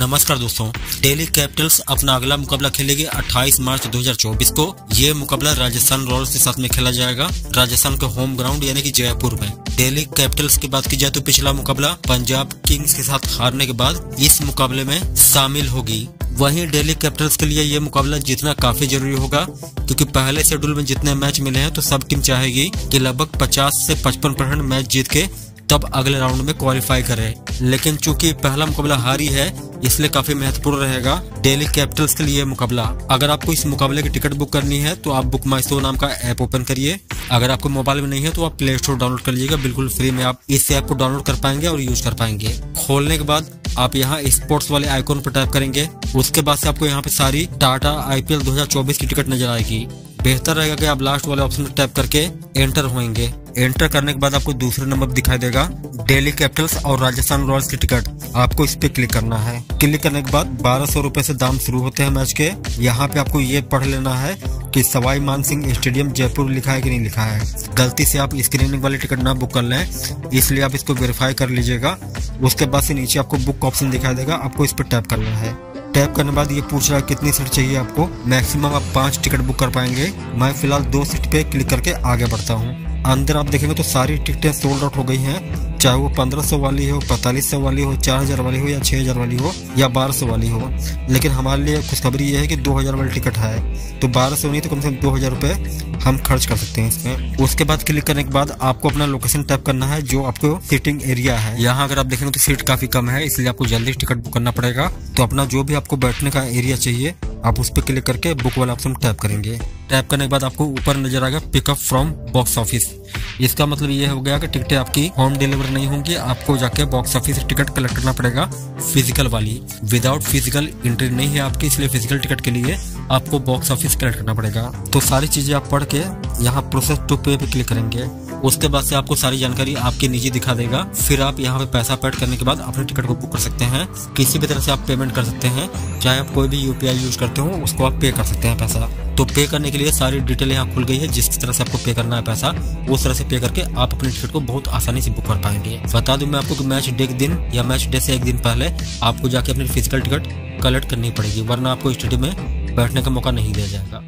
नमस्कार दोस्तों daily Capitals अपना अगला मुकाबला खेलेगी 28 मार्च 2024 को। ये मुकाबला राजस्थान रॉयल्स के साथ में खेला जाएगा। राजस्थान के होम ग्राउंड यानी कि जयपुर में। डेली कैपिटल्स की बात की जाए तो पिछला मुकाबला पंजाब किंग्स के साथ हारने के बाद इस मुकाबले में शामिल होगी। वहीं दिल्ली कैपिटल्स के लिए ये मुकाबला जीतना काफ़ी ज़रूरी होगा, क्योंकि पहले शेड्यूल में जितने मैच मिले हैं तो सब टीम चाहेगी कि लगभग 50 से 55 परसेंट मैच जीत के तब अगले राउंड में क्वालिफाई करे। लेकिन चूँकि पहला मुकाबला हारी है, इसलिए काफ़ी महत्वपूर्ण रहेगा डेली कैपिटल्स के लिए मुकाबला। अगर आपको इस मुकाबले की टिकट बुक करनी है तो आप बुक माई शो नाम का ऐप ओपन करिए। अगर आपको मोबाइल में नहीं है तो आप प्ले स्टोर डाउनलोड कर लीजिएगा। बिल्कुल फ्री में आप इस ऐप को डाउनलोड कर पाएँगे और यूज़ कर पाएँगे। खोलने के बाद आप यहाँ स्पोर्ट्स वाले आइकॉन पर टाइप करेंगे। उसके बाद से आपको यहाँ पे सारी टाटा आईपीएल 2024 की टिकट नज़र आएगी। बेहतर रहेगा कि आप लास्ट वाले ऑप्शन में टैप करके एंटर होंगे एंटर करने के बाद आपको दूसरे नंबर दिखाई देगा डेली कैपिटल्स और राजस्थान रॉयल्स की टिकट आपको इस पे क्लिक करना है। क्लिक करने के बाद बारह सौ रूपए से दाम शुरू होते हैं मैच के। यहाँ पे आपको ये पढ़ लेना है कि सवाई मान सिंह स्टेडियम जयपुर लिखा है कि नहीं लिखा है। गलती से आप स्क्रीनिंग वाली टिकट ना बुक कर लें, इसलिए आप इसको वेरीफाई कर लीजिएगा। उसके बाद से नीचे आपको बुक ऑप्शन दिखाई देगा, आपको इस पर टैप करना है। टैप करने बाद ये पूछ रहा है कितनी सीट चाहिए आपको। मैक्सिमम आप पाँच टिकट बुक कर पाएँगे। मैं फ़िलहाल दो सीट पे क्लिक करके आगे बढ़ता हूँ। अंदर आप देखेंगे तो सारी टिकटें सोल्ड आउट हो गई हैं। चाहे वो 1500 वाली हो, पैंतालीस सौ वाली हो 4000 वाली हो या 6000 वाली हो या 1200 वाली हो। लेकिन हमारे लिए खुशखबरी ये है कि 2000 वाली टिकट है। तो 1200 नहीं तो कम से कम 2000 रुपए हम खर्च कर सकते हैं इसमें। उसके बाद क्लिक करने के बाद आपको अपना लोकेशन टैप करना है, जो आपको सीटिंग एरिया है। यहाँ अगर आप देखेंगे तो सीट काफ़ी कम है, इसलिए आपको जल्दी टिकट बुक करना पड़ेगा। तो अपना जो भी आपको बैठने का एरिया चाहिए आप उस पर क्लिक करके बुक वाला ऑप्शन टैप करेंगे। टैप करने के बाद आपको ऊपर नज़र आएगा पिकअप फ्रॉम बॉक्स ऑफ़िस। इसका मतलब ये हो गया कि टिकटें आपकी होम डिलीवर नहीं होंगी, आपको जाके बॉक्स ऑफ़िस टिकट कलेक्ट करना पड़ेगा फ़िज़िकल वाली। विदाउट फ़िज़िकल एंट्री नहीं है आपकी, इसलिए फ़िज़िकल टिकट के लिए आपको बॉक्स ऑफ़िस कलेक्ट करना पड़ेगा। तो सारी चीज़ें आप पढ़ के यहाँ प्रोसेस टू पे पे क्लिक करेंगे। उसके बाद से आपको सारी जानकारी आपके निजी दिखा देगा। फिर आप यहाँ पे पैसा पेड करने के बाद अपने टिकट को बुक कर सकते हैं। किसी भी तरह से आप पेमेंट कर सकते हैं। चाहे आप कोई भी यूपीआई यूज़ करते हो, उसको आप पे कर सकते हैं पैसा। तो पे करने के लिए सारी डिटेल यहाँ खुल गई है। जिस तरह से आपको पे करना है पैसा, उस तरह से पे करके आप अपने टिकट को बहुत आसानी से बुक कर पाएँगे। बता दूँ मैं आपको कि मैच डे के दिन या मैच डे से एक दिन पहले आपको जाके अपनी फ़िज़िकल टिकट कलेक्ट करनी पड़ेगी, वरना आपको स्टेडियम में बैठने का मौका नहीं दिया जाएगा।